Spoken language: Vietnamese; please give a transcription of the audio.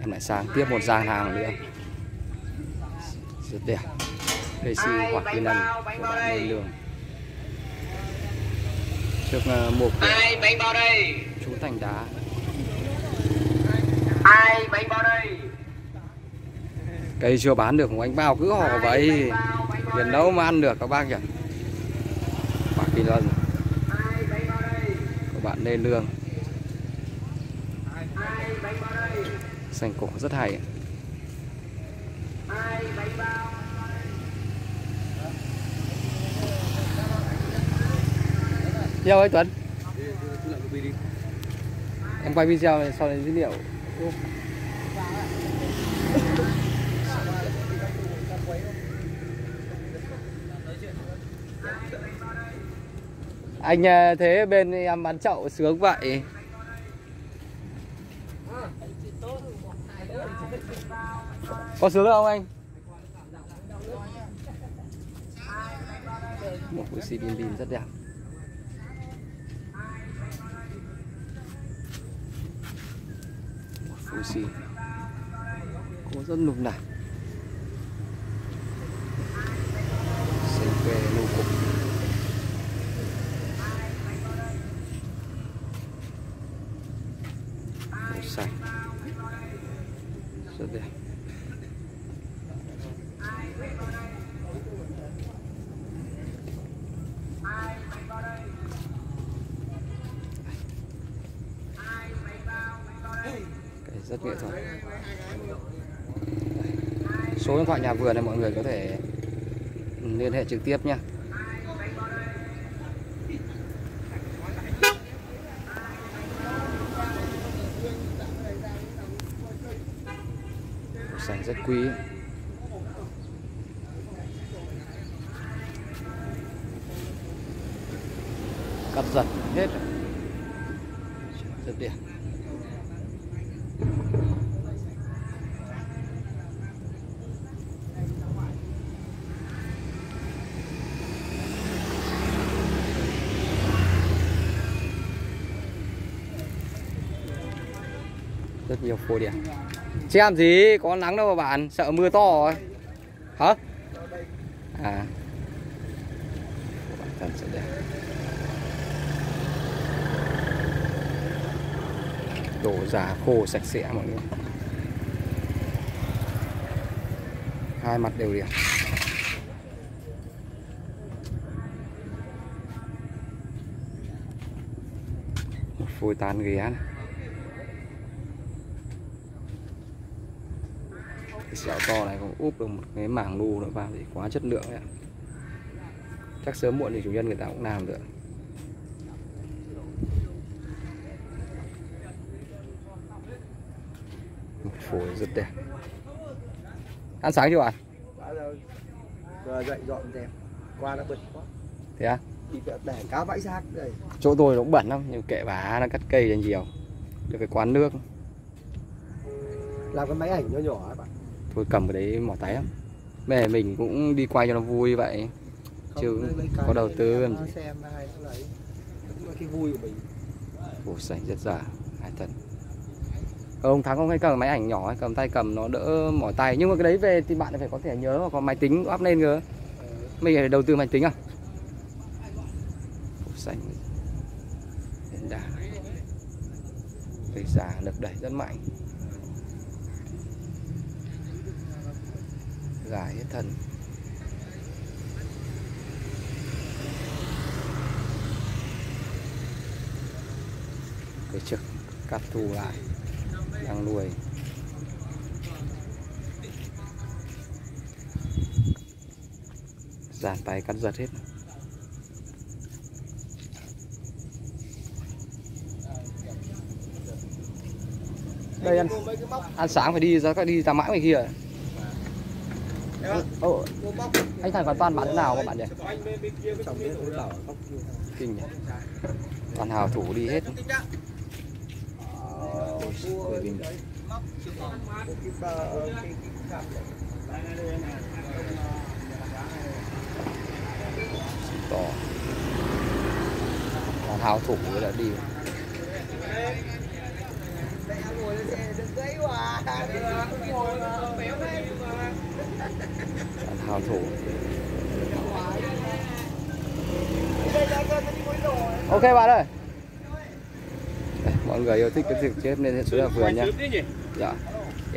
em lại sang tiếp một gian hàng nữa. Rất đẹp. Đây sư hoặc cái nần của bạn Lê Lương. Trước uh, một ai bánh bao đây? Chú thành đá. Ai bánh bao đây? Cây chưa bán được một anh bao cứ hò vậy. tiền đâu mà ăn được các bác nhỉ? Bánh bao đây? Của bạn Lê Lương. Ai bánh xanh cổ rất hay. Ai Đâu ấy, Tuấn? Em quay video này sau này dữ liệu Anh à, thế bên em bán chậu sướng vậy. Có sướng không anh? Một cái xì bim bim rất đẹp. Fuji Cũng rất nục nà sạch rất đẹp Cái rất nghệ thuật. Số điện thoại nhà vườn này mọi người có thể liên hệ trực tiếp nhé sành rất quý cắt giật hết rồi. rất đẹp rất nhiều phô đẹp xem làm gì? Có nắng đâu mà bạn. Sợ mưa to rồi. Hả? À. Bản đẹp. Đổ giả khô sạch sẽ mọi người. Hai mặt đều đẹp. Một phôi tán ghé này. Cái xẻo to này cũng úp được một cái mảng lu nữa vào thì quá chất lượng đấy ạ chắc sớm muộn thì chủ nhân người ta cũng làm được một phổi rất đẹp ăn sáng chưa rồi. Vừa dậy dọn dẹp. Qua đã bật quá. thế à để cá bãi rác đây. chỗ tôi nó cũng bẩn lắm nhưng kệ bà nó cắt cây lên nhiều được cái quán nước Làm cái máy ảnh nhỏ nhỏ bạn. Thôi cầm cái đấy mỏi tay lắm. Mẹ mình cũng đi quay cho nó vui vậy. Không, Chứ lấy- có cái đầu tư làm gì. Xem hay nó lấy. Cũng là cái vui của mình. Ồ sành rất già. Hai thân ông thắng không hay cầm máy ảnh nhỏ ấy, cầm tay cầm nó đỡ mỏi tay. Nhưng mà cái đấy về thì bạn phải có thể nhớ mà có máy tính up lên cơ. Mình phải đầu tư máy tính à? Sành hiện đại cây già lực đẩy rất mạnh gài hết thân. Cái trực cắt thu lại đang nuôi. Dàn tay cắt giật hết. Đây ăn cái ăn sáng phải đi ra các đi ra mãi ngoài kia Móc. anh thằng còn toàn thế nào các bạn nhỉ? Kinh nhỉ? Toàn hào thủ đi hết. Người to toàn hào thủ đã đi Mẹ ngồi lên xe đừng gãy quá. thả đi ngồi mà béo đấy hào thủ ok bạn ơi. Đây, mọi người yêu thích cái việc chép nên số là vườn nha dạ.